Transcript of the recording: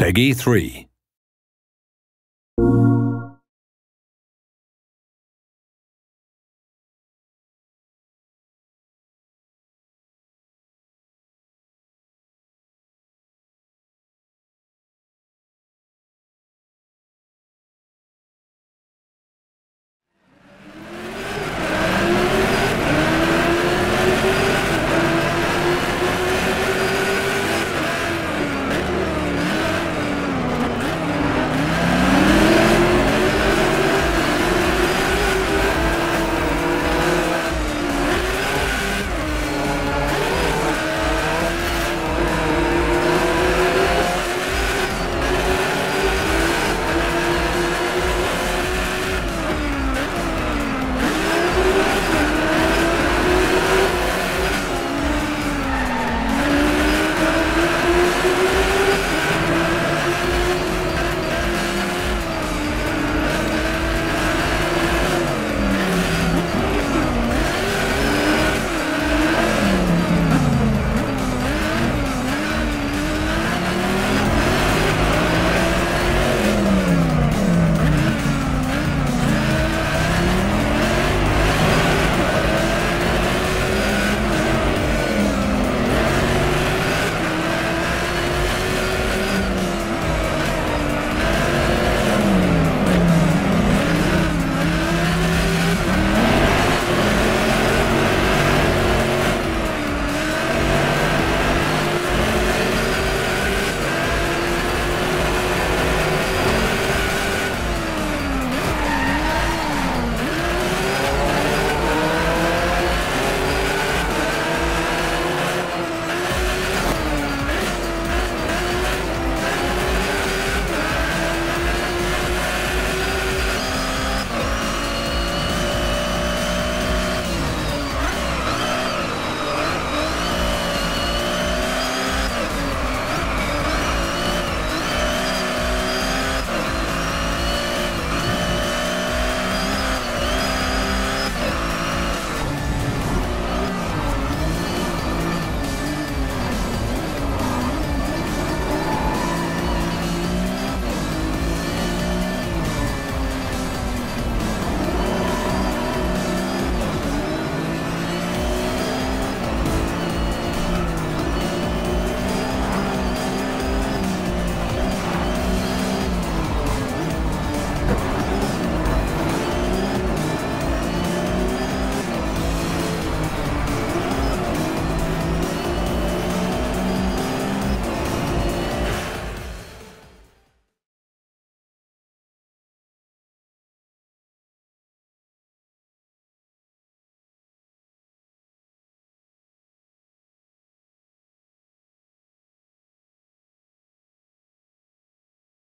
Peggy 3.